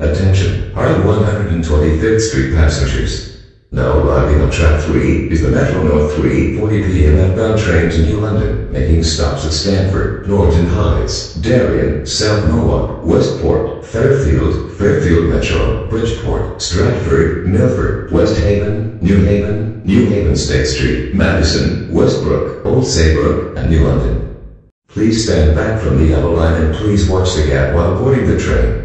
Attention, Harlem 125th Street passengers. Now arriving on track 3 is the Metro North 3.40 p.m. outbound train to New London, making stops at Stamford, Noroton Heights, Darien, South Norwalk, Westport, Fairfield, Fairfield Metro, Bridgeport, Stratford, Milford, West Haven, New Haven, New Haven State Street, Madison, Westbrook, Old Saybrook, and New London. Please stand back from the yellow line and please watch the gap while boarding the train.